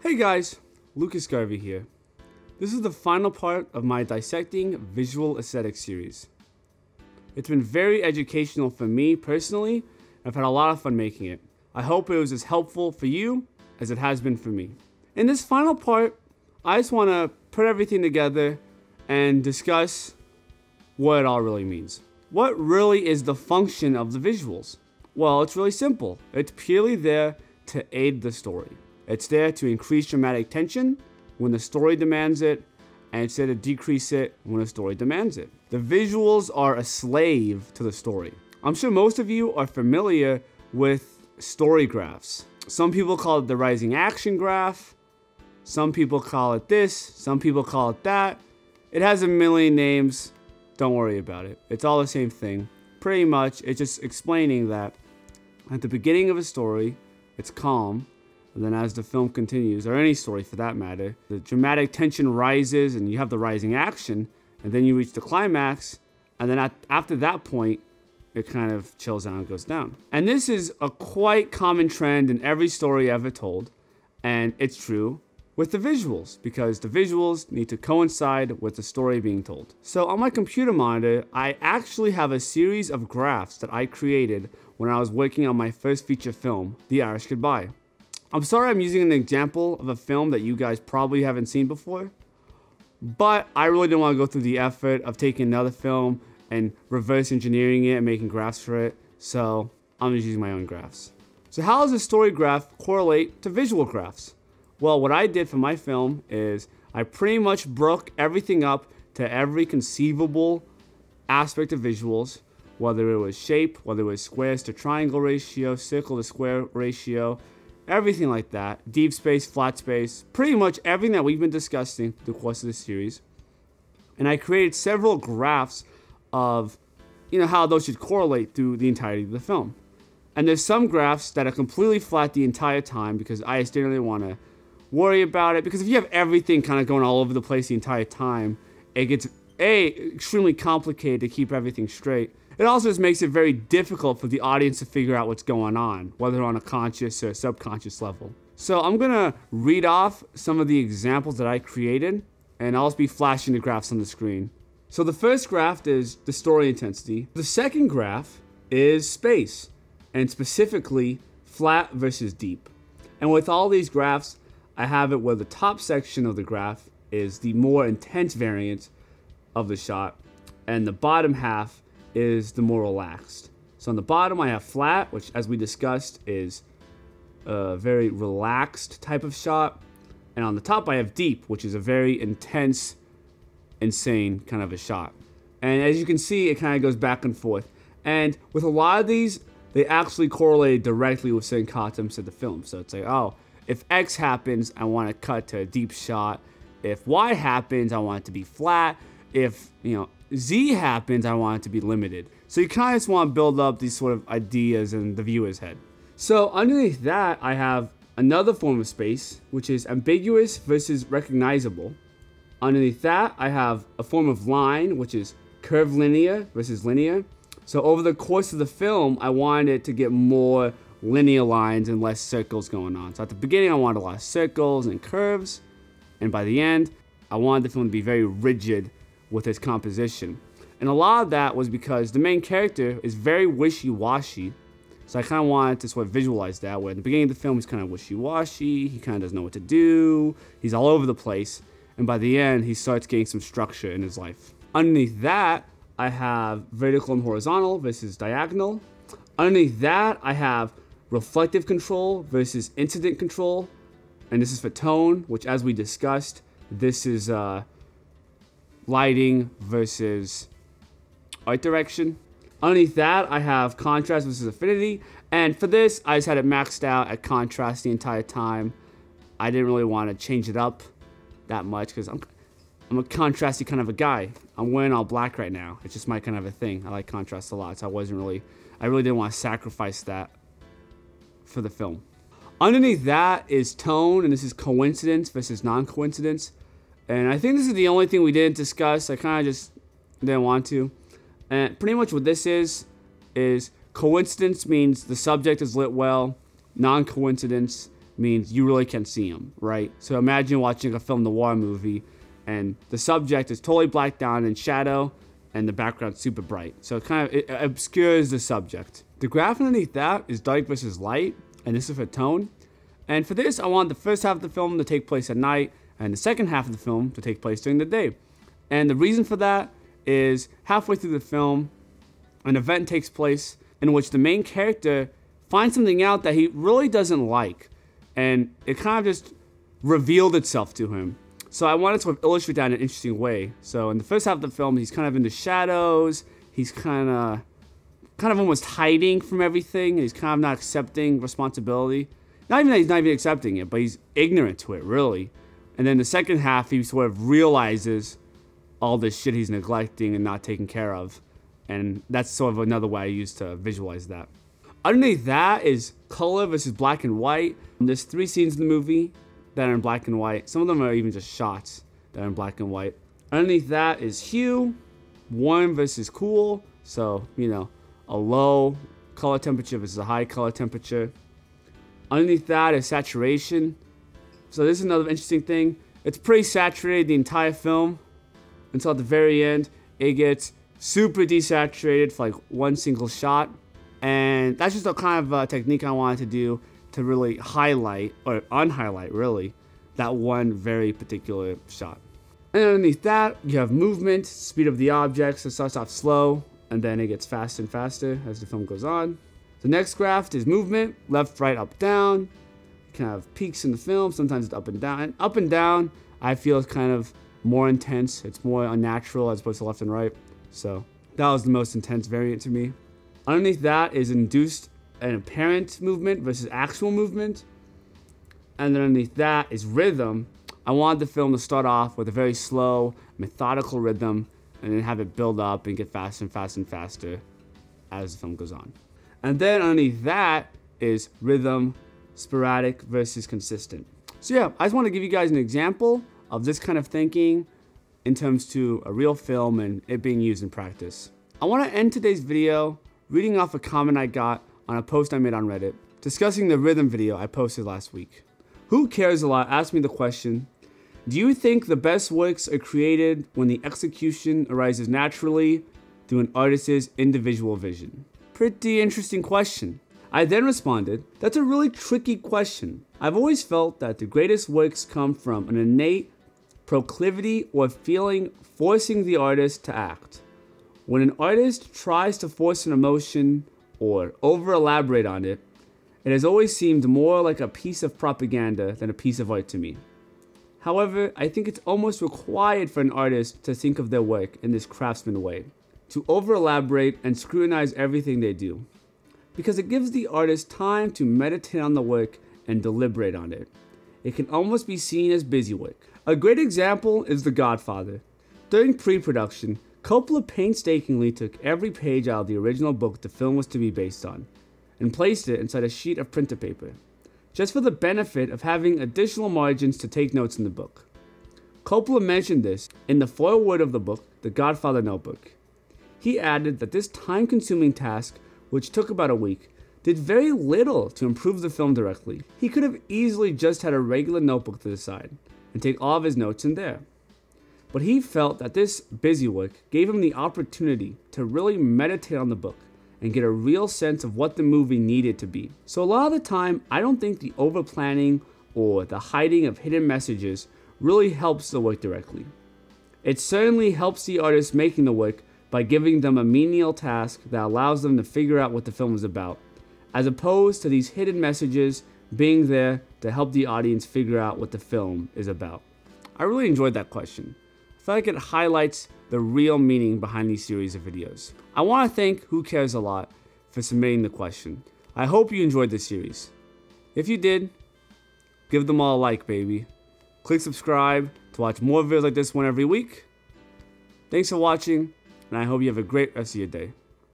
Hey guys, Lucas Garvey here. This is the final part of my Dissecting Visual Aesthetics series. It's been very educational for me personally, and I've had a lot of fun making it. I hope it was as helpful for you as it has been for me. In this final part, I just want to put everything together and discuss what it all really means. What really is the function of the visuals? Well, it's really simple. It's purely there to aid the story. It's there to increase dramatic tension when the story demands it, and it's there to decrease it when the story demands it. The visuals are a slave to the story. I'm sure most of you are familiar with story graphs. Some people call it the rising action graph. Some people call it this. Some people call it that. It has a million names. Don't worry about it. It's all the same thing. Pretty much, it's just explaining that at the beginning of a story, it's calm. And then as the film continues, or any story for that matter, the dramatic tension rises and you have the rising action. And then you reach the climax. And then at, after that point, it kind of chills out and goes down. And this is a quite common trend in every story ever told. And it's true with the visuals because the visuals need to coincide with the story being told. So on my computer monitor, I actually have a series of graphs that I created when I was working on my first feature film, The Irish Goodbye. I'm sorry I'm using an example of a film that you guys probably haven't seen before, but I really didn't want to go through the effort of taking another film and reverse engineering it and making graphs for it. So I'm just using my own graphs. So how does a story graph correlate to visual graphs? Well, what I did for my film is I pretty much broke everything up to every conceivable aspect of visuals, whether it was shape, whether it was squares to triangle ratio, circle to square ratio, everything like that, deep space, flat space, pretty much everything that we've been discussing the course of this series. And I created several graphs of you know how those should correlate through the entirety of the film. And there's some graphs that are completely flat the entire time because I just didn't really want to worry about it. Because if you have everything kind of going all over the place the entire time, it gets a extremely complicated to keep everything straight. It also just makes it very difficult for the audience to figure out what's going on, whether on a conscious or subconscious level. So I'm gonna read off some of the examples that I created, and I'll be flashing the graphs on the screen. So the first graph is the story intensity. The second graph is space, and specifically flat versus deep. And with all these graphs, I have it where the top section of the graph is the more intense variant of the shot, and the bottom half is the more relaxed. So on the bottom, I have flat, which, as we discussed, is a very relaxed type of shot. And on the top, I have deep, which is a very intense insane kind of a shot. And as you can see, it kind of goes back and forth. And with a lot of these, they actually correlate directly with certain concepts of the film. So it's like, oh, if X happens, I want to cut to a deep shot. If Y happens, I want it to be flat. If, you know, Z happens, I want it to be limited. So you kind of just want to build up these sort of ideas in the viewer's head. So underneath that, I have another form of space, which is ambiguous versus recognizable. Underneath that, I have a form of line, which is curvilinear versus linear. So over the course of the film, I wanted it to get more linear lines and less circles going on. So at the beginning, I wanted a lot of circles and curves. And by the end, I wanted the film to be very rigid with its composition. And a lot of that was because the main character is very wishy-washy. So I kind of wanted to sort of visualize that, where at the beginning of the film, he's kind of wishy-washy. He kind of doesn't know what to do. He's all over the place and by the end, he starts getting some structure in his life. Underneath that, I have vertical and horizontal versus diagonal. Underneath that, I have reflective control versus incident control. And this is for tone, which as we discussed, this is uh, lighting versus art direction. Underneath that, I have contrast versus affinity. And for this, I just had it maxed out at contrast the entire time. I didn't really want to change it up that much because I'm I'm a contrasty kind of a guy. I'm wearing all black right now. It's just my kind of a thing. I like contrast a lot, so I wasn't really I really didn't want to sacrifice that for the film. Underneath that is tone, and this is coincidence versus non-coincidence. And I think this is the only thing we didn't discuss. I kind of just didn't want to. And pretty much what this is, is coincidence means the subject is lit well. Non-coincidence means you really can't see him, right? So imagine watching a film noir movie and the subject is totally blacked down in shadow and the background's super bright. So it kind of it obscures the subject. The graph underneath that is dark versus light, and this is for tone. And for this, I want the first half of the film to take place at night and the second half of the film to take place during the day. And the reason for that is halfway through the film, an event takes place in which the main character finds something out that he really doesn't like. And it kind of just revealed itself to him. So I wanted to sort of illustrate that in an interesting way. So in the first half of the film, he's kind of in the shadows. He's kind of, kind of almost hiding from everything. He's kind of not accepting responsibility. Not even that he's not even accepting it, but he's ignorant to it, really. And then the second half, he sort of realizes all this shit he's neglecting and not taking care of. And that's sort of another way I use to visualize that. Underneath that is color versus black and white. There's three scenes in the movie that are in black and white. Some of them are even just shots that are in black and white. Underneath that is hue, warm versus cool. So, you know, a low color temperature versus a high color temperature. Underneath that is saturation. So this is another interesting thing. It's pretty saturated the entire film until at the very end it gets super desaturated for like one single shot. And that's just a kind of a technique I wanted to do to really highlight or unhighlight really that one very particular shot. And underneath that, you have movement, speed of the objects. It starts off slow and then it gets faster and faster as the film goes on. The next graph is movement, left, right, up, down. Kind of peaks in the film, sometimes it's up and down. And up and down, I feel is kind of more intense. It's more unnatural as opposed to left and right. So that was the most intense variant to me. Underneath that is induced and apparent movement versus actual movement. And then underneath that is rhythm. I wanted the film to start off with a very slow, methodical rhythm and then have it build up and get faster and faster and faster as the film goes on. And then underneath that is rhythm, sporadic versus consistent. So yeah, I just want to give you guys an example of this kind of thinking in terms to a real film and it being used in practice. I want to end today's video reading off a comment I got on a post I made on Reddit discussing the rhythm video I posted last week. Who Cares a Lot asked me the question Do you think the best works are created when the execution arises naturally through an artist's individual vision? Pretty interesting question. I then responded, That's a really tricky question. I've always felt that the greatest works come from an innate proclivity or feeling forcing the artist to act. When an artist tries to force an emotion or over elaborate on it, it has always seemed more like a piece of propaganda than a piece of art to me. However, I think it's almost required for an artist to think of their work in this craftsman way, to over elaborate and scrutinize everything they do, because it gives the artist time to meditate on the work and deliberate on it. It can almost be seen as busy work. A great example is The Godfather. During pre production, Coppola painstakingly took every page out of the original book the film was to be based on and placed it inside a sheet of printer paper, just for the benefit of having additional margins to take notes in the book. Coppola mentioned this in the foreword of the book, The Godfather Notebook. He added that this time consuming task, which took about a week, did very little to improve the film directly. He could have easily just had a regular notebook to the side and take all of his notes in there. But he felt that this busy work gave him the opportunity to really meditate on the book and get a real sense of what the movie needed to be. So a lot of the time, I don't think the over planning or the hiding of hidden messages really helps the work directly. It certainly helps the artist making the work by giving them a menial task that allows them to figure out what the film is about, as opposed to these hidden messages being there to help the audience figure out what the film is about. I really enjoyed that question. I feel like it highlights the real meaning behind these series of videos. I want to thank Who Cares a Lot for submitting the question. I hope you enjoyed this series. If you did, give them all a like, baby. Click subscribe to watch more videos like this one every week. Thanks for watching, and I hope you have a great rest of your day.